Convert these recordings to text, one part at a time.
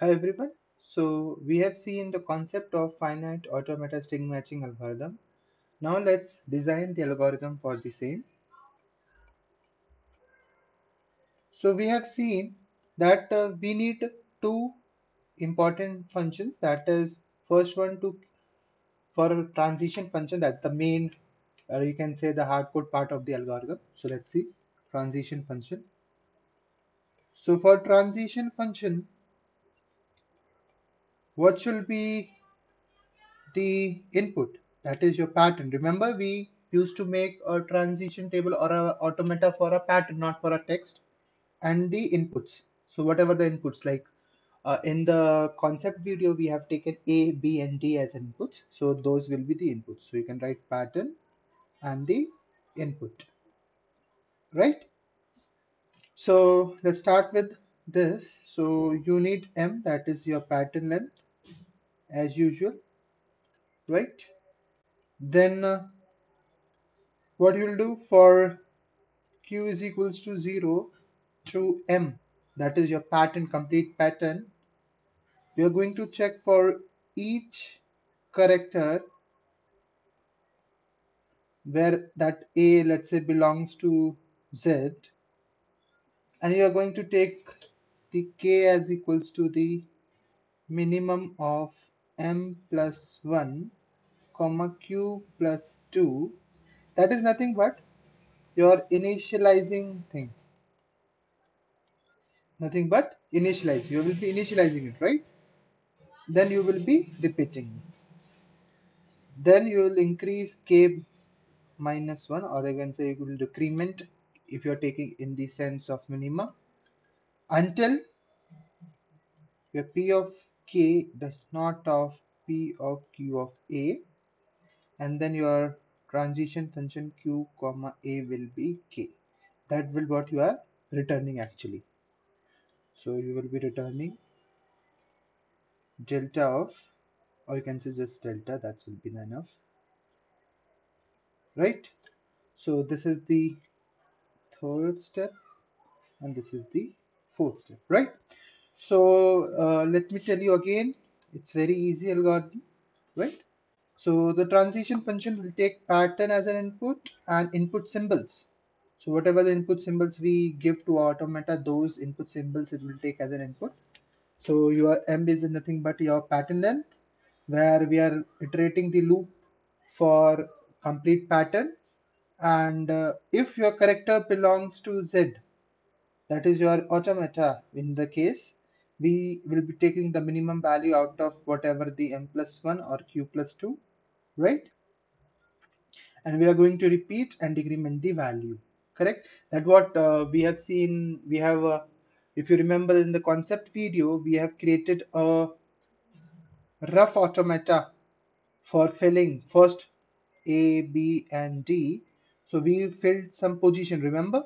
Hi everyone. So we have seen the concept of finite automata string matching algorithm. Now let's design the algorithm for the same. So we have seen that uh, we need two important functions that is first one to for a transition function that's the main or you can say the hardcode part of the algorithm. So let's see transition function. So for transition function what should be the input that is your pattern. Remember we used to make a transition table or a automata for a pattern not for a text and the inputs. So whatever the inputs like uh, in the concept video we have taken a b and d as inputs. So those will be the inputs. So you can write pattern and the input. Right? So let's start with this. So you need m that is your pattern length as usual right? Then uh, what you will do for q is equals to 0 through m that is your pattern complete pattern. We are going to check for each character where that a let's say belongs to z and you are going to take the k as equals to the minimum of m plus 1 comma q plus 2 that is nothing but your initializing thing. Nothing but initialize you will be initializing it right? Then you will be repeating. Then you will increase k minus 1 or you can say you will decrement if you're taking in the sense of minima until your p of k does not of p of q of a. And then your transition function q comma a will be k. That will what you are returning actually. So you will be returning delta of or you can say just delta that will be enough right? So this is the third step and this is the fourth step right so uh, let me tell you again it's very easy algorithm right? So the transition function will take pattern as an input and input symbols. So whatever the input symbols we give to automata those input symbols it will take as an input. So your m is nothing but your pattern length where we are iterating the loop for complete pattern. And uh, if your character belongs to z that is your automata in the case we will be taking the minimum value out of whatever the m plus 1 or q plus 2 right and we are going to repeat and decrement the value correct that what uh, we have seen we have uh, if you remember in the concept video we have created a rough automata for filling first A, B and D. So we filled some position, remember?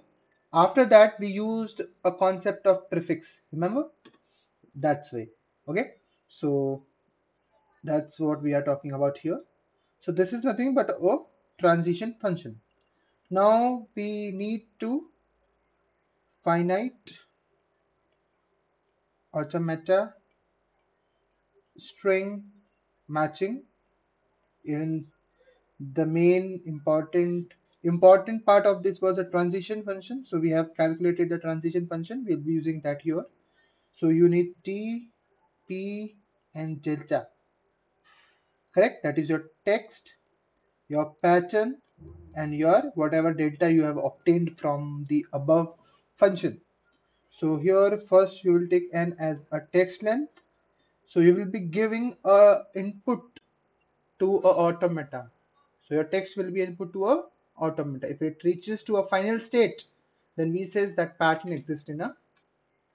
After that, we used a concept of prefix, remember? That's way, okay? So that's what we are talking about here. So this is nothing but a transition function. Now we need to finite automata string matching in the main important important part of this was a transition function so we have calculated the transition function we'll be using that here so you need t p and delta. Correct? That is your text your pattern and your whatever delta you have obtained from the above function. So here first you will take n as a text length. So you will be giving a input to a automata. So your text will be input to a automata. If it reaches to a final state, then we says that pattern exists in a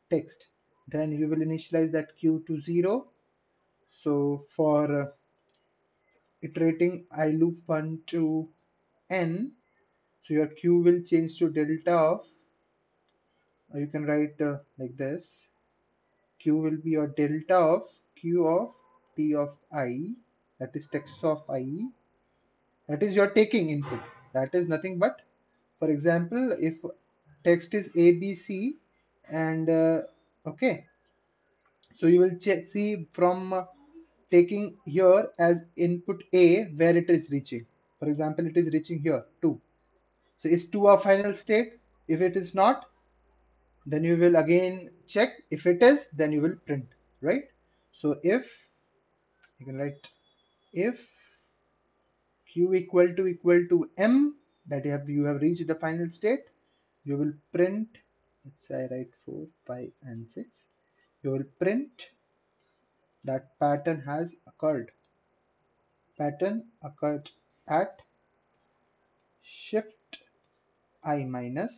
text. Then you will initialize that q to 0. So for uh, iterating I loop 1 to n, so your q will change to delta of, you can write uh, like this, q will be your delta of q of t of i, that is text of i. That is your taking input. That is nothing but for example if text is abc and uh, okay. So you will check see from taking here as input a where it is reaching. For example it is reaching here 2 so is 2 a final state? If it is not then you will again check. If it is then you will print right? So if you can write if q equal to equal to m that you have you have reached the final state you will print let's say I write 4 5 and 6 you will print that pattern has occurred pattern occurred at shift i minus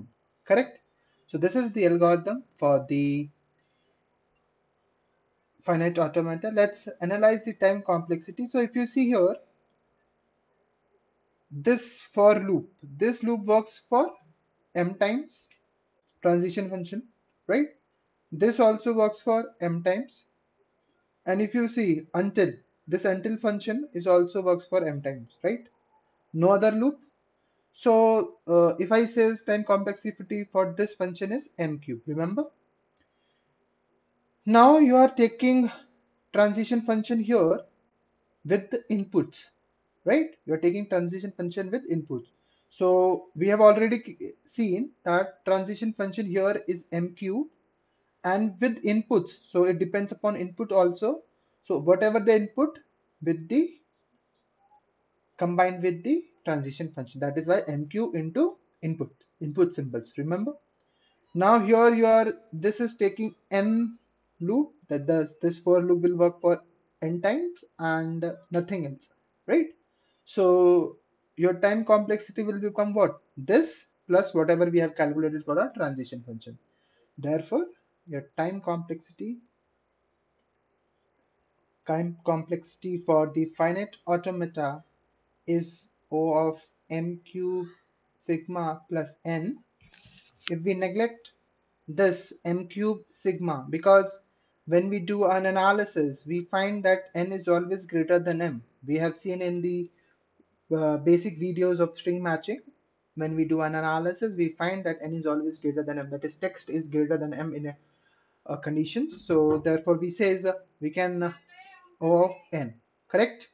m correct so this is the algorithm for the finite automata. Let's analyze the time complexity. So if you see here, this for loop, this loop works for m times transition function, right? This also works for m times. And if you see until, this until function is also works for m times, right? No other loop so uh, if I say time complexity for this function is m cube, remember? Now you are taking transition function here with the inputs, right? You are taking transition function with inputs. So we have already seen that transition function here is m cube and with inputs. So it depends upon input also. So whatever the input with the combined with the transition function. That is why m cube into input, input symbols. Remember? Now here you are, this is taking n loop that does this for loop will work for n times and nothing else, right? So your time complexity will become what? This plus whatever we have calculated for our transition function. Therefore, your time complexity time complexity for the finite automata is O of m cube sigma plus n. If we neglect this m cube sigma because when we do an analysis we find that n is always greater than m. We have seen in the uh, basic videos of string matching. When we do an analysis we find that n is always greater than m. That is text is greater than m in a, a conditions so therefore we says uh, we can uh, o of n. Correct